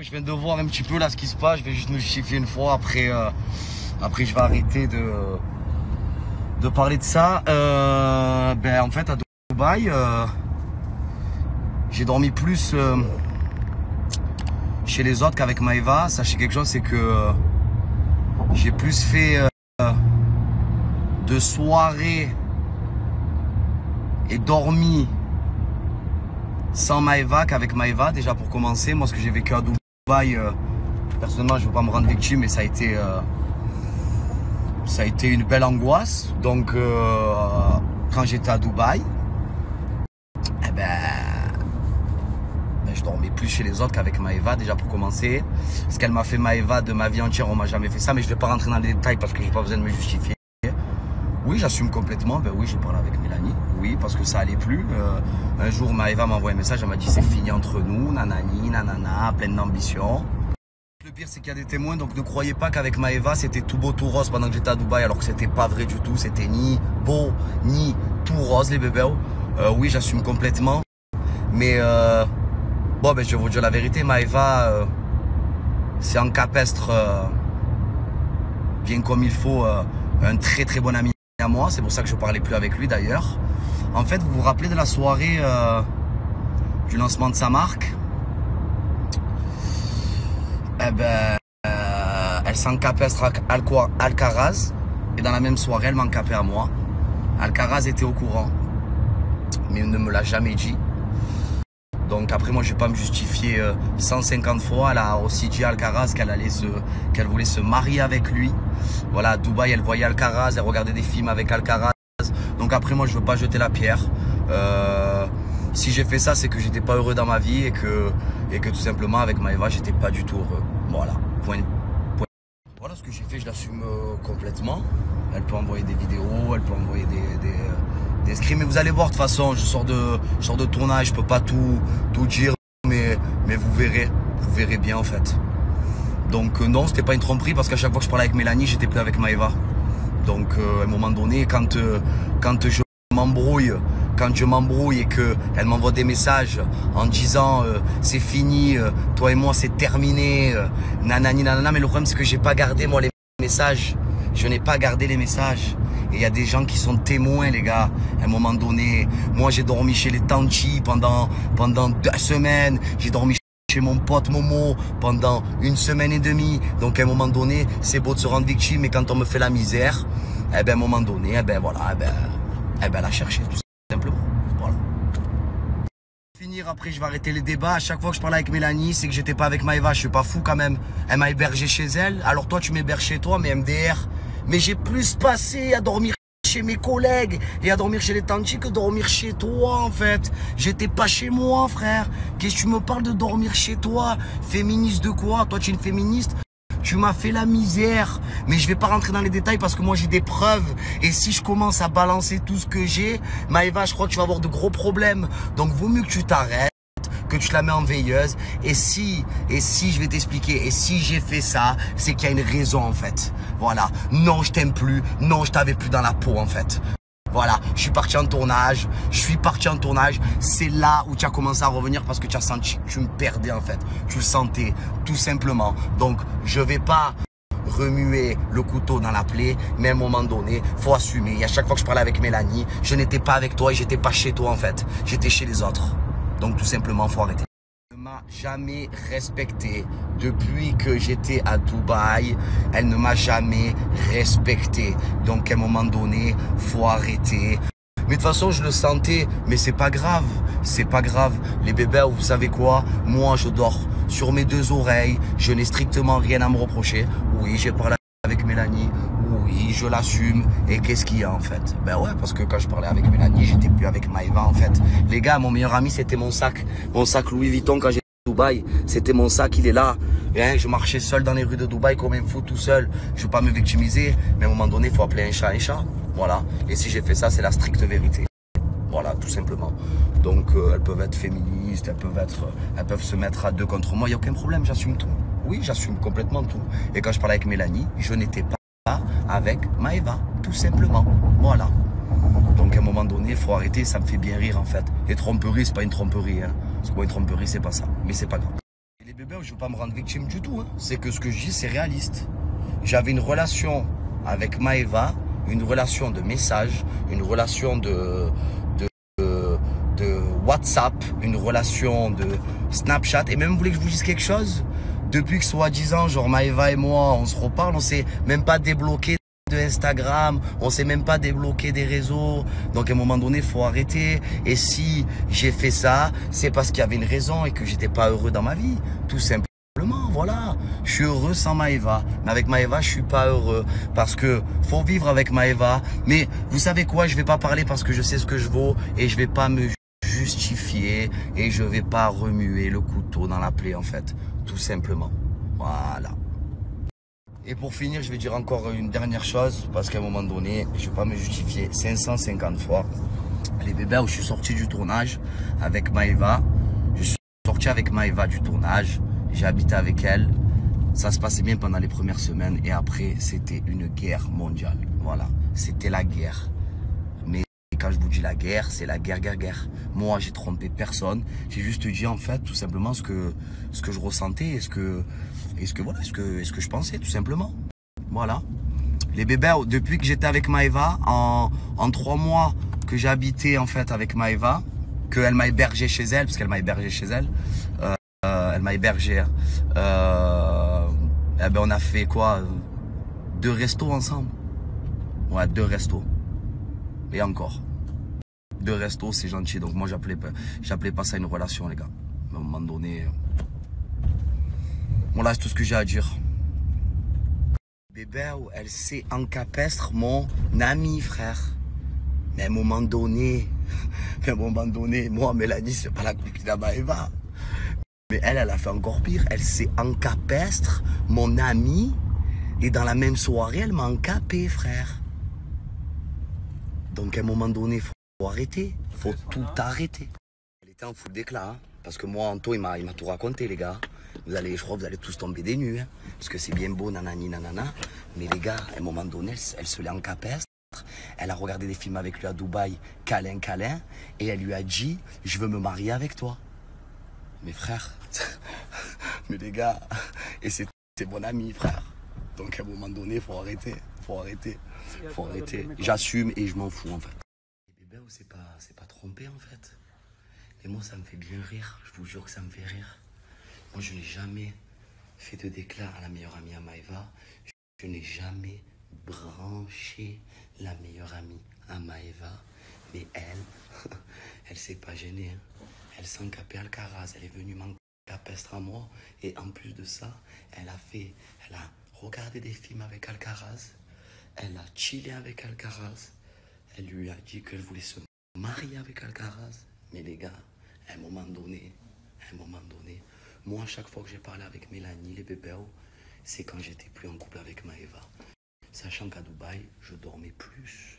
je viens de voir un petit peu là ce qui se passe. Je vais juste me justifier une fois. Après, euh, après je vais arrêter de, de parler de ça. Euh, ben, en fait, à Dubaï, euh, j'ai dormi plus chez les autres qu'avec Maeva. Sachez quelque chose, c'est que j'ai plus fait de soirées et dormi sans Maeva qu'avec Maeva. Déjà pour commencer, moi ce que j'ai vécu à Dubaï, euh, personnellement je ne veux pas me rendre victime, mais ça a été, euh, une belle angoisse. Donc euh, quand j'étais à Dubaï, eh ben, ben, je dormais plus chez les autres qu'avec Maeva déjà pour commencer. Ce qu'elle m'a fait Maeva de ma vie entière, on m'a jamais fait ça, mais je ne vais pas rentrer dans les détails parce que j'ai pas besoin de me justifier. Oui, j'assume complètement. Ben oui, j'ai parlé avec Mélanie. Oui, parce que ça allait plus. Euh, un jour, Maëva m'a envoyé un message. Elle m'a dit c'est fini entre nous, nanani, nanana, pleine d'ambition. Le pire, c'est qu'il y a des témoins, donc ne croyez pas qu'avec Maëva, c'était tout beau, tout rose pendant que j'étais à Dubaï, alors que c'était pas vrai du tout. C'était ni beau, ni tout rose, les bébés. Euh, oui, j'assume complètement. Mais euh, bon, ben, je vais vous dire la vérité. Maëva, c'est en capestre, bien comme il faut, un très très bon ami moi. C'est pour ça que je parlais plus avec lui d'ailleurs. En fait, vous vous rappelez de la soirée euh, du lancement de sa marque? Eh ben, euh, elle s'encapestre à Alcaraz. Et dans la même soirée, elle m'encapait à moi. Alcaraz était au courant. Mais il ne me l'a jamais dit. Donc après, moi, je vais pas me justifier euh, 150 fois. Elle a aussi Alcaraz qu'elle allait se, qu'elle voulait se marier avec lui. Voilà, à Dubaï, elle voyait Alcaraz, elle regardait des films avec Alcaraz. Donc après, moi, je veux pas jeter la pierre. Euh, si j'ai fait ça, c'est que j'étais pas heureux dans ma vie et que, et que tout simplement, avec Maëva, j'étais pas du tout heureux. Voilà, point, point. Voilà ce que j'ai fait, je l'assume euh, complètement. Elle peut envoyer des vidéos, elle peut envoyer des, des, des scripts. Mais vous allez voir, de toute façon, je sors de, je sors de tournage, je peux pas tout, tout dire, mais, mais vous verrez, vous verrez bien en fait. Donc euh, non, c'était pas une tromperie parce qu'à chaque fois que je parlais avec Mélanie, j'étais plus avec Maëva. Donc euh, à un moment donné, quand, euh, quand je m'embrouille, quand je m'embrouille et que elle m'envoie des messages en disant c'est fini, toi et moi c'est terminé, nanani nanana, mais le problème c'est que j'ai pas gardé moi les messages. Je n'ai pas gardé les messages. Et il y a des gens qui sont témoins, les gars. À un moment donné, moi j'ai dormi chez les Tanchi pendant, pendant deux semaines. J'ai dormi chez mon pote Momo pendant une semaine et demie. Donc à un moment donné, c'est beau de se rendre victime, mais quand on me fait la misère, eh ben à un moment donné, eh ben voilà, eh ben, eh ben la chercher tout simplement. Voilà. Finir après, je vais arrêter les débats. À chaque fois que je parlais avec Mélanie, c'est que j'étais pas avec Maëva. Je suis pas fou quand même. Elle m'a hébergé chez elle. Alors toi, tu m'héberges chez toi, mais MDR. Mais j'ai plus passé à dormir chez mes collègues et à dormir chez les tantis que dormir chez toi en fait. J'étais pas chez moi frère. Qu'est-ce que tu me parles de dormir chez toi? Féministe de quoi? Toi tu es une féministe? Tu m'as fait la misère, mais je vais pas rentrer dans les détails parce que moi j'ai des preuves. Et si je commence à balancer tout ce que j'ai, Maëva, je crois que tu vas avoir de gros problèmes. Donc vaut mieux que tu t'arrêtes que tu la mets en veilleuse. Et si, et si, je vais t'expliquer, et si j'ai fait ça, c'est qu'il y a une raison en fait. Voilà. Non, je t'aime plus. Non, je t'avais plus dans la peau en fait. Voilà, je suis parti en tournage, je suis parti en tournage. C'est là où tu as commencé à revenir parce que tu as senti que tu me perdais en fait. Tu le sentais, tout simplement. Donc, je vais pas remuer le couteau dans la plaie, mais à un moment donné, faut assumer. Et à chaque fois que je parlais avec Mélanie, je n'étais pas avec toi et j'étais pas chez toi en fait. J'étais chez les autres. Donc tout simplement, faut arrêter. Elle ne m'a jamais respecté depuis que j'étais à Dubaï. Elle ne m'a jamais respecté. Donc à un moment donné, faut arrêter. Mais de toute façon, je le sentais, mais c'est pas grave, c'est pas grave. Les bébés, vous savez quoi? Moi, je dors sur mes deux oreilles, je n'ai strictement rien à me reprocher. Oui, j'ai parlé avec Mélanie, oui, je l'assume. Et qu'est-ce qu'il y a en fait? Ben ouais, parce que quand je parlais avec Mélanie, j'étais plus avec Maëva en fait. Les gars, mon meilleur ami, c'était mon sac. Mon sac Louis Vuitton quand j'étais à Dubaï. C'était mon sac, il est là. Hein, je marchais seul dans les rues de Dubaï comme un fou tout seul. Je veux pas me victimiser, mais à un moment donné, il faut appeler un chat un chat. Voilà. Et si j'ai fait ça, c'est la stricte vérité. Voilà, tout simplement. Donc, euh, elles peuvent être féministes, elles peuvent être, elles peuvent se mettre à deux contre moi. Il n'y a aucun problème, j'assume tout. Oui, j'assume complètement tout. Et quand je parlais avec Mélanie, je n'étais pas avec Maëva, tout simplement. Voilà. Donc à un moment donné, il faut arrêter, ça me fait bien rire en fait. Les tromperies, c'est pas une tromperie. Hein. Parce que moi, c'est pas ça. Mais c'est pas grave. Les bébés, je veux pas me rendre victime du tout. hein. C'est que ce que je dis, c'est réaliste. J'avais une relation avec Maeva, une relation de message, une relation de, de WhatsApp, une relation de Snapchat. Et même, vous voulez que je vous dise quelque chose? Depuis que soi-disant, genre Maeva et moi, on se reparle, on s'est même pas débloqué de Instagram, on s'est même pas débloqué des réseaux. Donc à un moment donné, faut arrêter. Et si j'ai fait ça, c'est parce qu'il y avait une raison et que j'étais pas heureux dans ma vie, tout simplement. Voilà, je suis heureux sans Maeva, mais avec Maeva, je suis pas heureux parce que faut vivre avec Maeva. Mais vous savez quoi, je vais pas parler parce que je sais ce que je vaux et je vais pas me justifier et je vais pas remuer le couteau dans la plaie en fait, simplement. Voilà. Et pour finir, je vais dire encore une dernière chose, parce qu'à un moment donné, je ne vais pas me justifier 550 fois. Les bébés où je suis sorti du tournage avec Maeva, je suis sorti avec Maeva du tournage, j'ai habité avec elle. Ça se passait bien pendant les premières semaines et après, c'était une guerre mondiale. Voilà, c'était la guerre. Mais quand je vous dis la guerre, c'est la guerre, guerre, guerre. Moi, j'ai trompé personne. J'ai juste dit en fait tout simplement ce que, ce que je ressentais et ce que, et ce que voilà, ce que, ce que je pensais tout simplement. Voilà. Les bébés, depuis que j'étais avec Maeva, en, en trois mois que j'ai habité en fait avec Maeva, qu'elle m'a hébergé chez elle, parce qu'elle m'a hébergé chez elle, euh, euh, elle m'a hébergé. Euh, eh ben on a fait quoi? Deux restos ensemble. Ouais, deux restos. Et encore. Deux restos, c'est gentil. Donc moi, j'appelais pas, j'appelais pas ça une relation, les gars. À un moment donné. euh, Voilà, c'est tout ce que j'ai à dire. Bébé, elle s'est encapestre mon ami, frère. Mais à un moment donné, mais à un moment donné, moi, Mélanie, c'est pas la à Maëva. Mais elle, elle a fait encore pire. Elle s'est encapestre mon ami. Et dans la même soirée, elle m'a encapé, frère. Donc à un moment donné, faut arrêter. Faut tout arrêter. Elle était en full d'éclat. hein, parce que moi, Anto, il m'a tout raconté, les gars. Vous allez, je crois que vous allez tous tomber des nues. hein, parce que c'est bien beau, nanani, nanana. Mais les gars, à un moment donné, elle, se l'est encapestre. Elle a regardé des films avec lui à Dubaï, câlin, câlin. Et elle lui a dit, je veux me marier avec toi. Mes frères. mais les gars, et c'est c'est mon ami, frère. Donc à un moment donné, faut arrêter. Faut arrêter. Faut arrêter. J'assume et je m'en fous en fait. Les bébés, c'est pas, c'est pas trompé en fait. Et moi, ça me fait bien rire. Je vous jure que ça me fait rire. Moi, je n'ai jamais fait de déclat à la meilleure amie à Maëva. Je, je n'ai jamais branché la meilleure amie à Maëva. Mais elle, elle s'est pas gênée. hein. Elle s'est encapée Alcaraz. Elle est venue m'encapestre à moi. Et en plus de ça, elle a fait, elle a regardé des films avec Alcaraz. Elle a chillé avec Alcaraz. Elle lui a dit qu'elle voulait se marier avec Alcaraz. Mais les gars, à un moment donné, à un moment donné, moi, à chaque fois que j'ai parlé avec Mélanie, les bébés, c'est quand j'étais plus en couple avec Maëva. Sachant qu'à Dubaï, je dormais plus.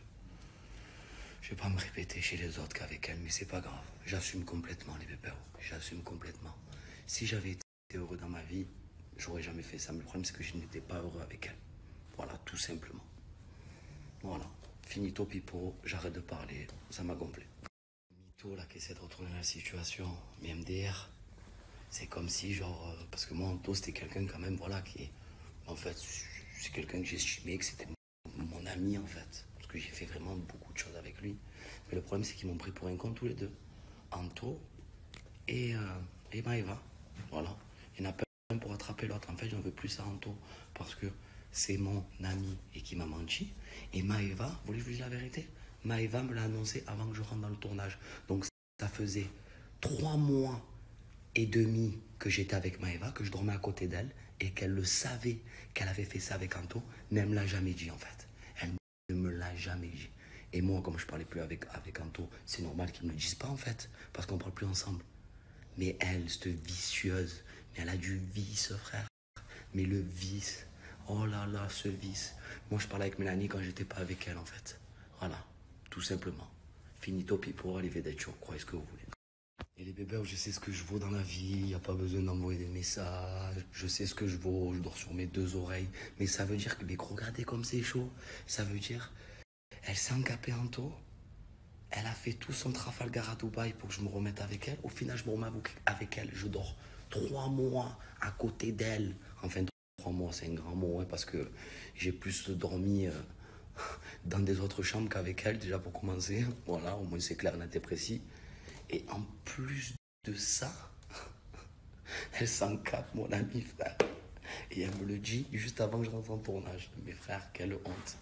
Je vais pas me répéter chez les autres qu'avec elle, mais c'est pas grave. J'assume complètement les bébés. J'assume complètement. Si j'avais été heureux dans ma vie, j'aurais jamais fait ça. Mais le problème, c'est que je n'étais pas heureux avec elle. Voilà, tout simplement. Voilà. Finito pipo, j'arrête de parler. Ça m'a gonflé. Mito, là, qui essaie de retourner la situation. Mais MDR, c'est comme si, genre, euh, parce que moi, Anto, c'était quelqu'un quand même, voilà, qui. En fait, c'est quelqu'un que j'estimais, que c'était mon- ami, en fait. Parce que j'ai fait vraiment beaucoup de choses avec lui. Mais le problème, c'est qu'ils m'ont pris pour un con tous les deux. Anto et, euh, et. Voilà. Il n'y en a pas un pour attraper l'autre. En fait, j'en veux plus à Anto. Parce que c'est mon ami et qui m'a menti. Et Maëva, vous voulez que je vous dise la vérité? Maëva me l'a annoncé avant que je rentre dans le tournage. Donc ça faisait trois mois et demi que j'étais avec Maëva, que je dormais à côté d'elle et qu'elle le savait qu'elle avait fait ça avec Anto, mais elle me l'a jamais dit en fait. Elle ne me l'a jamais dit. Et moi, comme je parlais plus avec, avec Anto, c'est normal qu'ils ne me le disent pas en fait, parce qu'on parle plus ensemble. Mais elle, cette vicieuse, elle a du vice, frère. Mais le vice, oh là là, ce vice. Moi, je parlais avec Mélanie quand j'étais pas avec elle en fait. Voilà, tout simplement. Finito pipo, arrivederci, croyez ce que vous voulez. Et les bébés, je sais ce que je vaux dans la vie, il n'y a pas besoin d'envoyer des messages, je sais ce que je vaux, je dors sur mes deux oreilles. Mais ça veut dire que, mais regardez comme c'est chaud, ça veut dire, elle s'est encapée en taux, elle a fait tout son Trafalgar à Dubaï pour que je me remette avec elle. Au final, je me remets avec- elle, je dors trois mois à côté d'elle. Enfin, trois mois, c'est un grand mot, hein, parce que j'ai plus dormi euh, dans des autres chambres qu'avec elle, déjà pour commencer. Voilà, au moins c'est clair, net et précis. Et en plus de ça, elle s'encape, mon ami frère. Et elle me le dit juste avant que je rentre en tournage. Mes frères, quelle honte.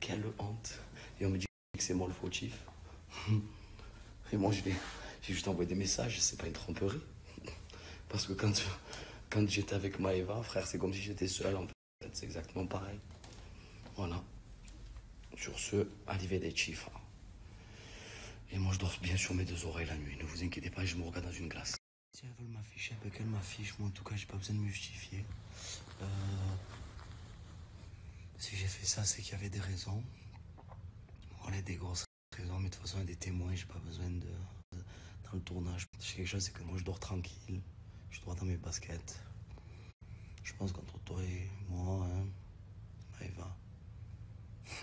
Quelle honte. Et on me dit que c'est moi le fautif. Et moi, j'ai juste envoyé des messages, c'est pas une tromperie. Parce que quand, quand j'étais avec Maëva, frère, c'est comme si j'étais seul en fait. C'est exactement pareil. Voilà. Sur ce, arrivé des chiffres. Et moi, je dors bien sur mes deux oreilles la nuit. Ne vous inquiétez pas, je me regarde dans une glace. Si elles veulent m'afficher, avec qu'elles m'affichent. Moi, en tout cas, j'ai pas besoin de me justifier. Euh, si j'ai fait ça, c'est qu'il y avait des raisons. Voilà, des grosses raisons, mais de toute façon, il y a des témoins, j'ai pas besoin de. Dans le tournage, j'ai quelque c'est que moi, je dors tranquille. Je dors dans mes baskets. Je pense qu'entre toi et moi, hein, Maëva.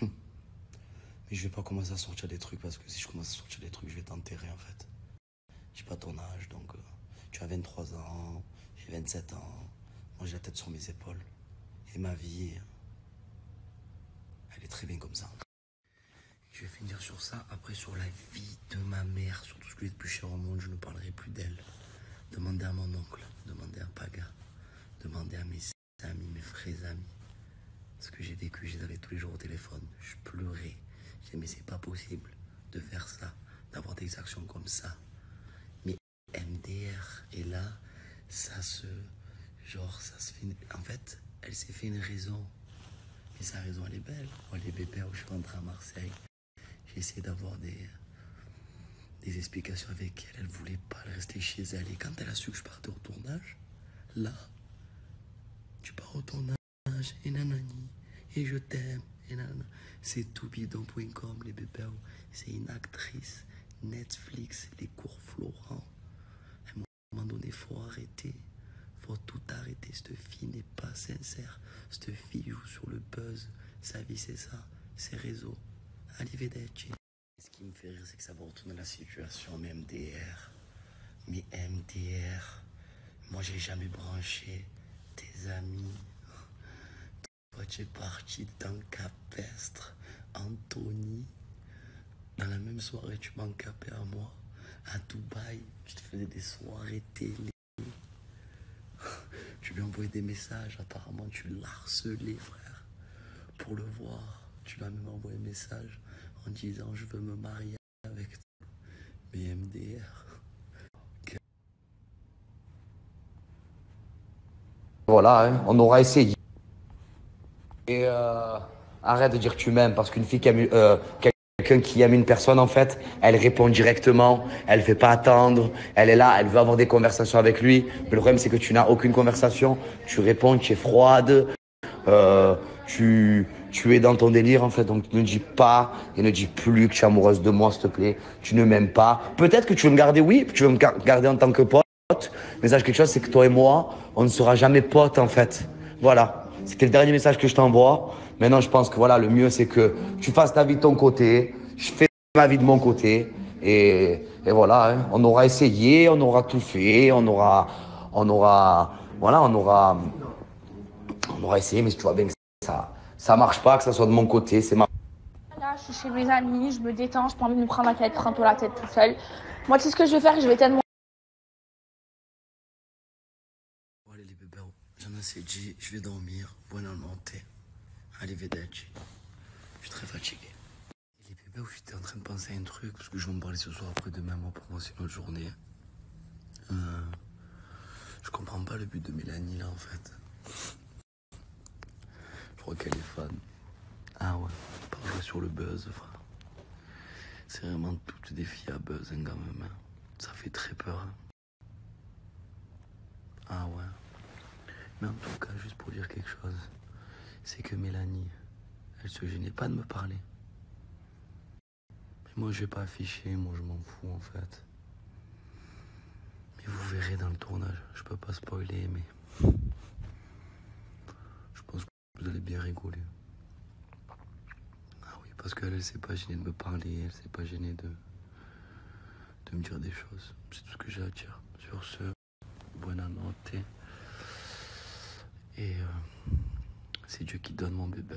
Mais je vais pas commencer à sortir des trucs parce que si je commence à sortir des trucs, je vais t'enterrer en fait. J'ai pas ton âge, donc euh, tu as 23 ans, j'ai 27 ans. Moi j'ai la tête sur mes épaules. Et ma vie, elle est très bien comme ça. Je vais finir sur ça. Après, sur la vie de ma mère, sur tout ce qui est le plus cher au monde, je ne parlerai plus d'elle. Demandez à mon oncle, demandez à Paga, demandez à mes amis, mes vrais amis. Ce que j'ai vécu, je les avais tous les jours au téléphone. Je pleurais. Je disais, mais c'est pas possible de faire ça, d'avoir des actions comme ça. Mais MDR, et là, ça se. Genre, ça se fait. En fait, elle s'est fait une raison. Mais sa raison, elle est belle. Moi, les bébés, où je suis rentré à Marseille, j'ai d'avoir des des explications avec elle. Elle voulait pas rester chez elle. Et quand elle a su que je partais au tournage, là, tu pars au tournage, et nanani, et je t'aime, et nanana. C'est toubidon.com, les bébés. C'est une actrice, Netflix, les cours Florent. À un moment donné, faut arrêter. Faut tout arrêter. Cette fille n'est pas sincère. Cette fille joue sur le buzz. Sa vie, c'est ça. Ses réseaux. Arrivederci. Ce qui me fait rire, c'est que ça va retourner la situation, mais MDR. Mais MDR, moi j'ai jamais branché tes amis. Toi tu es parti dans Capestre, Anthony. Dans la même soirée, tu m'as capé à moi. À Dubaï, je te faisais des soirées télé. Tu lui envoyé des messages, apparemment tu l'as harcelé, frère. Pour le voir, tu lui as même envoyé un message en disant je veux me marier avec toi. Mais. Voilà, hein, on aura essayé. Et euh, arrête de dire tu m'aimes parce qu'une fille qui aime euh, quelqu'un qui aime une personne en fait, elle répond directement, elle fait pas attendre, elle est là, elle veut avoir des conversations avec lui. Mais le problème c'est que tu n'as aucune conversation, tu réponds, tu es froide, euh, tu tu es dans ton délire en fait. Donc ne dis pas et ne dis plus que tu es amoureuse de moi s'il te plaît. Tu ne m'aimes pas. Peut-être que tu veux me garder, oui, tu veux me gar- garder en tant que pote. Mais sache quelque chose, c'est que toi et moi, on ne sera jamais potes en fait. Voilà. C'était le dernier message que je t'envoie. Maintenant, je pense que voilà, le mieux c'est que tu fasses ta vie de ton côté. Je fais ma vie de mon côté. Et, et voilà, hein. on aura essayé, on aura tout fait, on aura, on aura, voilà, on aura, on aura essayé, mais tu vois bien que ça, ça marche pas, que ça soit de mon côté, c'est ma Là, je suis chez mes amis, je me détends, j'ai pas envie de me prendre la tête, prends-toi la tête tout seul. Moi, tu sais ce que je vais faire Je vais tellement. Bon, allez les bébés, j'en ai assez dit, je vais dormir. Buonanotte. Arrivederci. Je suis très fatigué. Et les bébés, j'étais en train de penser à un truc, parce que je vais en parler ce soir après demain, moi pour moi c'est une autre journée. Euh, je comprends pas le but de Mélanie là en fait. Crois qu'elle est fan. Ah ouais, jouer sur le buzz, frère. C'est vraiment toutes des filles à buzz hein, quand même. hein. Ça fait très peur. hein. Ah ouais. Mais en tout cas, juste pour dire quelque chose, c'est que Mélanie, elle se gênait pas de me parler. Moi, je vais pas afficher, moi, je m'en fous en fait. Mais vous verrez dans le tournage, je peux pas spoiler, mais. Vous allez bien rigoler. Ah oui, parce qu'elle, elle s'est pas gênée de me parler, elle s'est pas gênée de. de me dire des choses. C'est tout ce que j'ai à dire. Sur ce, buonanotte. Et euh, c'est Dieu qui donne mon bébé.